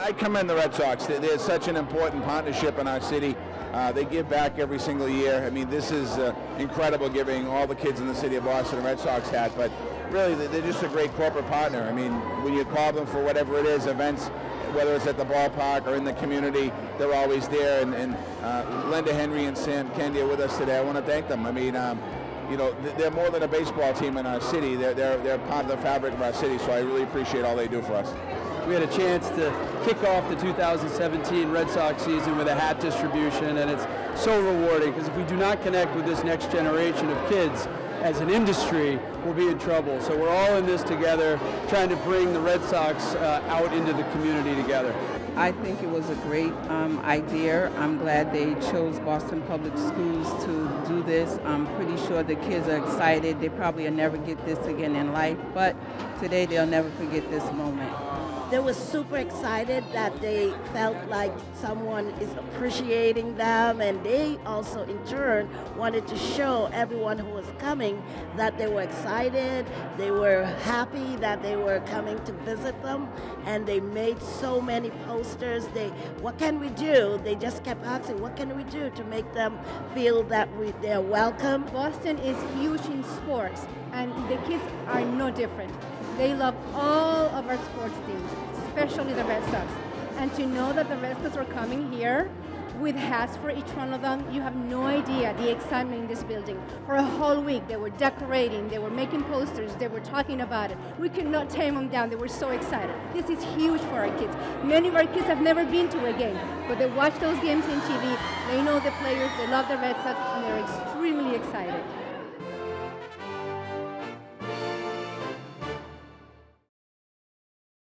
I commend the Red Sox. They- They're such an important partnership in our city. Uh, they give back every single year. I mean, this is uh, incredible giving all the kids in the city of Boston a Red Sox hat, but really they- they're just a great corporate partner. I mean, when you call them for whatever it is, events, whether it's at the ballpark or in the community, they're always there. And, and uh, Linda Henry and Sam Kennedy are with us today. I want to thank them. I mean, um, you know, they're more than a baseball team in our city. They're, they're, they're part of the fabric of our city, so I really appreciate all they do for us. We had a chance to kick off the 2017 Red Sox season with a hat distribution, and it's so rewarding because if we do not connect with this next generation of kids as an industry, we'll be in trouble. So we're all in this together, trying to bring the Red Sox uh, out into the community together. I think it was a great um, idea. I'm glad they chose Boston Public Schools to do this. I'm pretty sure the kids are excited. They probably will never get this again in life, but today they'll never forget this moment. They were super excited that they felt like someone is appreciating them, and they also, in turn, wanted to show everyone who was coming that they were excited, they were happy that they were coming to visit them, and they made so many posters. They, what can we do? They just kept asking, what can we do to make them feel that we, they're welcome? Boston is huge in sports, and the kids are no different. They love all of our sports teams, especially the Red Sox. And to know that the Red Sox are coming here with hats for each one of them, you have no idea the excitement in this building. For a whole week, they were decorating, they were making posters, they were talking about it. We could not tame them down. They were so excited. This is huge for our kids. Many of our kids have never been to a game, but they watch those games on TV. They know the players, they love the Red Sox, and they're extremely excited.